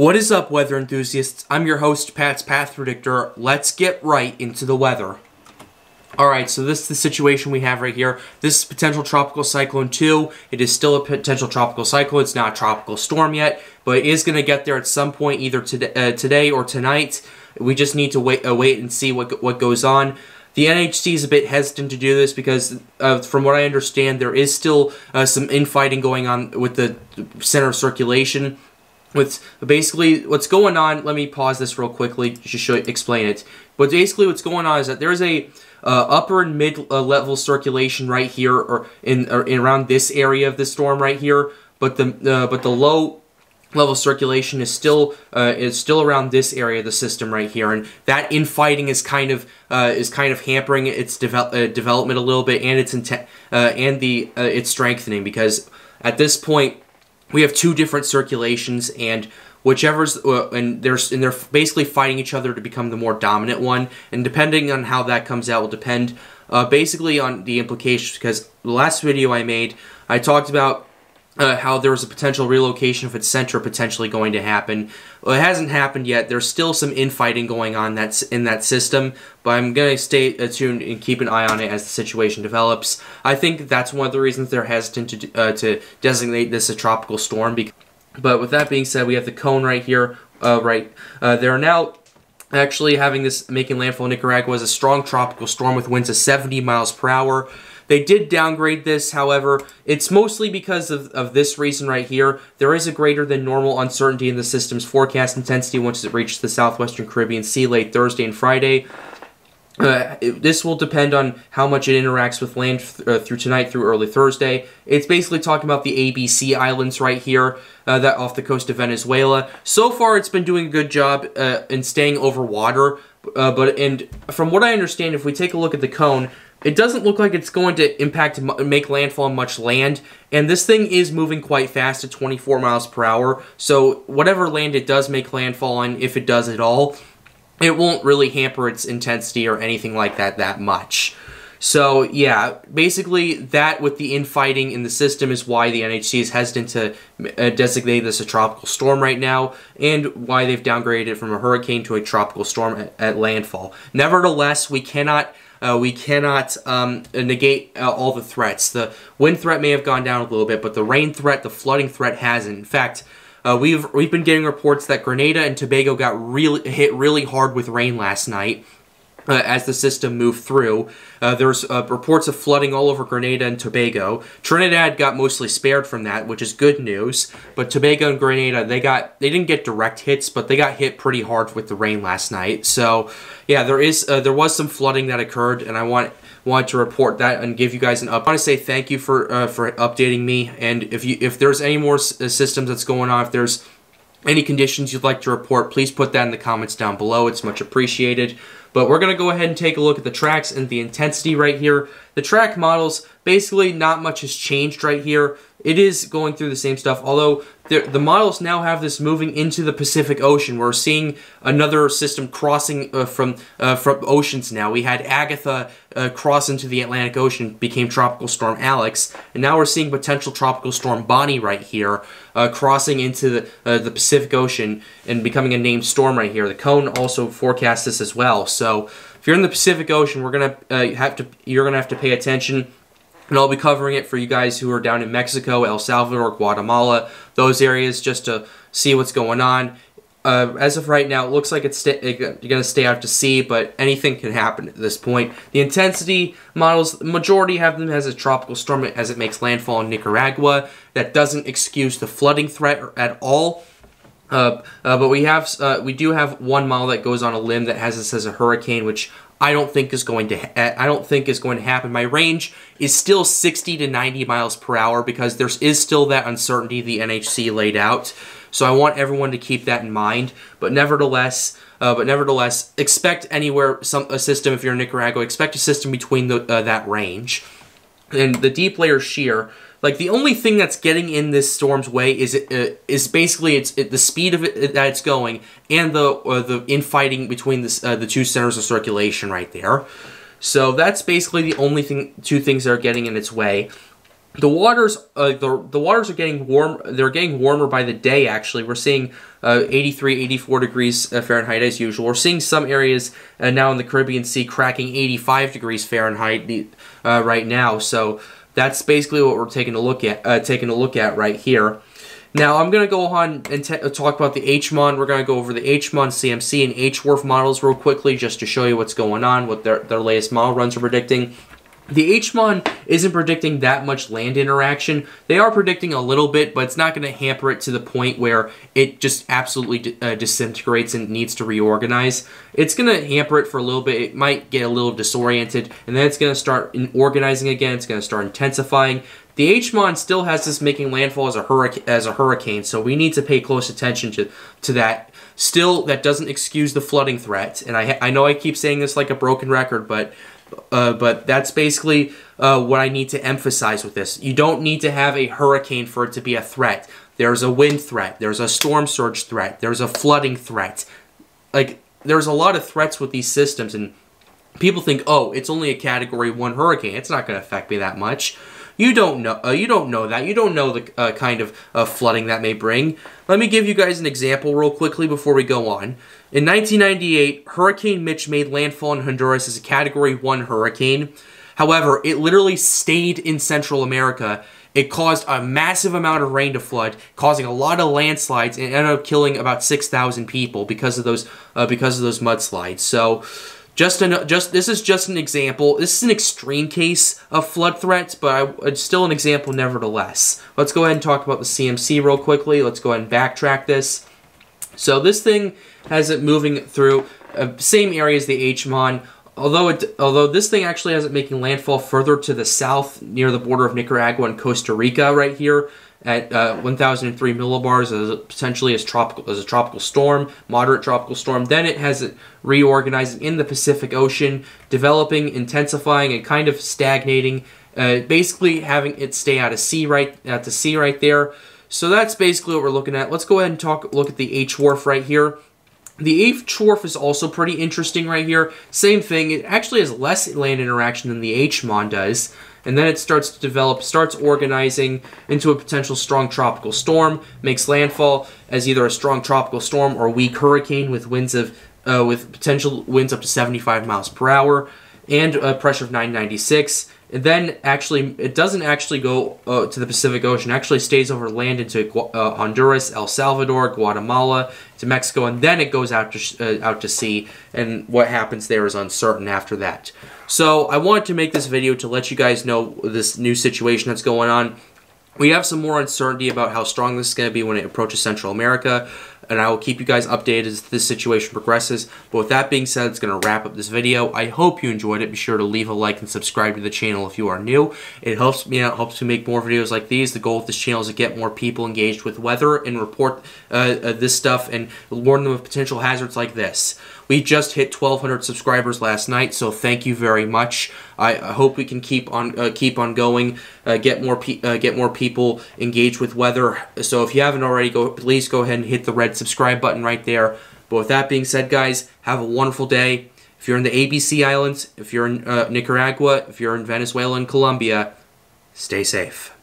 What is up, weather enthusiasts? I'm your host, Pat's Path Predictor. Let's get right into the weather. Alright, so this is the situation we have right here. This is potential tropical cyclone 2. It is still a potential tropical cyclone. It's not a tropical storm yet, but it is going to get there at some point, either today, uh, today or tonight. We just need to wait, uh, wait and see what, what goes on. The NHC is a bit hesitant to do this because, uh, from what I understand, there is still uh, some infighting going on with the center of circulation with basically what's going on let me pause this real quickly to show explain it. But basically what's going on is that there's a uh, upper and mid uh, level circulation right here or in, or in around this area of the storm right here. But the uh, but the low level circulation is still uh, is still around this area of the system right here. And that infighting is kind of uh, is kind of hampering its uh, development a little bit and its intent and the its strengthening. Because at this point we have two different circulations and whichever's uh, and they're and they're basically fighting each other to become the more dominant one and depending on how that comes out will depend uh, basically on the implications because the last video I made I talked about uh, how there was a potential relocation of its center potentially going to happen. Well, it hasn't happened yet. There's still some infighting going on that's in that system, but I'm going to stay tuned and keep an eye on it as the situation develops. I think that's one of the reasons they're hesitant to, uh, to designate this a tropical storm. But with that being said, we have the cone right here. Uh, right, uh, they're now actually having this making landfall in Nicaragua as a strong tropical storm with winds of 70 miles per hour. They did downgrade this, however, it's mostly because of, of this reason right here. There is a greater than normal uncertainty in the system's forecast intensity once it reaches the southwestern Caribbean Sea late Thursday and Friday. Uh, it, this will depend on how much it interacts with land th uh, through tonight through early Thursday. It's basically talking about the ABC Islands right here, uh, that off the coast of Venezuela. So far, it's been doing a good job uh, in staying over water. Uh, but and from what I understand, if we take a look at the cone, it doesn't look like it's going to impact make landfall on much land, and this thing is moving quite fast at 24 miles per hour. So whatever land it does make landfall on, if it does at all, it won't really hamper its intensity or anything like that that much. So yeah, basically that with the infighting in the system is why the NHC is hesitant to uh, designate this a tropical storm right now, and why they've downgraded it from a hurricane to a tropical storm at, at landfall. Nevertheless, we cannot uh, we cannot um, negate uh, all the threats. The wind threat may have gone down a little bit, but the rain threat, the flooding threat hasn't. In fact, uh, we've we've been getting reports that Grenada and Tobago got really hit really hard with rain last night, uh, as the system moved through. Uh, there's uh, reports of flooding all over Grenada and Tobago. Trinidad got mostly spared from that, which is good news. But Tobago and Grenada, they got they didn't get direct hits, but they got hit pretty hard with the rain last night. So yeah, there is uh, there was some flooding that occurred, and I want want to report that and give you guys an up. I want to say thank you for uh, for updating me, and if you if there's any more systems that's going on, if there's any conditions you'd like to report, please put that in the comments down below. It's much appreciated. But we're going to go ahead and take a look at the tracks and the intensity right here. The track models, basically not much has changed right here. It is going through the same stuff, although the, models now have this moving into the Pacific Ocean. We're seeing another system crossing uh, from uh, from oceans now. We had Agatha uh, cross into the Atlantic Ocean, became Tropical Storm Alex, and now we're seeing potential Tropical Storm Bonnie right here, uh, crossing into the, uh, the Pacific Ocean and becoming a named storm right here. The cone also forecasts this as well. So if you're in the Pacific Ocean, we're gonna uh, have to you're gonna have to pay attention and I'll be covering it for you guys who are down in Mexico, El Salvador, Guatemala, those areas, just to see what's going on. Uh, as of right now, it looks like it's going to stay out to sea, but anything can happen at this point. The intensity models, the majority have them as a tropical storm as it makes landfall in Nicaragua. That doesn't excuse the flooding threat at all. Uh, uh, but we have uh, we do have one model that goes on a limb that has this as a hurricane, which I don't think is going to I don't think is going to happen. My range is still 60 to 90 miles per hour because there is still that uncertainty the NHC laid out. So I want everyone to keep that in mind. But nevertheless, uh, but nevertheless, expect anywhere some a system if you're in Nicaragua, expect a system between the, uh, that range. And the deep layer shear like the only thing that's getting in this storm's way is uh, is basically it's it, the speed of it that it's going and the uh, the infighting between this, uh, the two centers of circulation right there. So that's basically the only thing two things that are getting in its way. the waters uh, the, the waters are getting warm they're getting warmer by the day actually we're seeing uh, 83 84 degrees uh, fahrenheit as usual we're seeing some areas uh, now in the caribbean sea cracking 85 degrees fahrenheit uh, right now so that's basically what we're taking a look at uh, taking a look at right here now I'm going to go on and talk about the HMON. We're going to go over the HMON CMC and HWRF models real quickly just to show you what's going on, what their, their latest model runs are predicting. The HMON isn't predicting that much land interaction. They are predicting a little bit, but it's not going to hamper it to the point where it just absolutely uh, disintegrates and needs to reorganize. It's going to hamper it for a little bit. It might get a little disoriented, and then it's going to start organizing again. It's going to start intensifying. The HMON still has this making landfall as a, hurricane, as a hurricane, so we need to pay close attention to, to that. Still, that doesn't excuse the flooding threat, and I, I know I keep saying this like a broken record, but uh, but that's basically uh, what I need to emphasize with this. You don't need to have a hurricane for it to be a threat. There's a wind threat. There's a storm surge threat. There's a flooding threat. Like, there's a lot of threats with these systems, and people think, oh, it's only a Category 1 hurricane. It's not going to affect me that much. You don't know. Uh, you don't know that. You don't know the uh, kind of uh, flooding that may bring. Let me give you guys an example real quickly before we go on. In 1998, Hurricane Mitch made landfall in Honduras as a Category 1 hurricane. However, it literally stayed in Central America. It caused a massive amount of rain to flood, causing a lot of landslides, and ended up killing about 6,000 people because of those uh, because of those mudslides. So. Just an, just this is just an example. This is an extreme case of flood threats, but I, it's still an example nevertheless. Let's go ahead and talk about the CMC real quickly. Let's go ahead and backtrack this. So this thing has it moving through uh, same area as the HMON. Although it, although this thing actually has it making landfall further to the south near the border of Nicaragua and Costa Rica right here at uh, 1,003 millibars as potentially as tropical as a tropical storm, moderate tropical storm. Then it has it reorganizing in the Pacific Ocean, developing, intensifying, and kind of stagnating. Uh, basically, having it stay out of sea right at the sea right there. So that's basically what we're looking at. Let's go ahead and talk. Look at the HWRF right here. The HWRF is also pretty interesting right here. Same thing. It actually has less land interaction than the HMON does and then it starts to develop, starts organizing into a potential strong tropical storm, makes landfall as either a strong tropical storm or weak hurricane with winds of uh, with potential winds up to 75 miles per hour and a pressure of 996. And then actually, it doesn't actually go uh, to the Pacific Ocean. It actually stays over land into uh, Honduras, El Salvador, Guatemala, to Mexico, and then it goes out to uh, out to sea. And what happens there is uncertain after that. So I wanted to make this video to let you guys know this new situation that's going on. We have some more uncertainty about how strong this is going to be when it approaches Central America and I will keep you guys updated as this situation progresses. But with that being said, it's going to wrap up this video. I hope you enjoyed it. Be sure to leave a like and subscribe to the channel if you are new. It helps me out, helps me make more videos like these. The goal of this channel is to get more people engaged with weather and report uh, uh, this stuff and warn them of potential hazards like this. We just hit 1,200 subscribers last night, so thank you very much. I, I hope we can keep on uh, keep on going, uh, get more uh, get more people engaged with weather. So if you haven't already, go please go ahead and hit the red subscribe button right there. But with that being said, guys, have a wonderful day. If you're in the ABC Islands, if you're in uh, Nicaragua, if you're in Venezuela and Colombia, stay safe.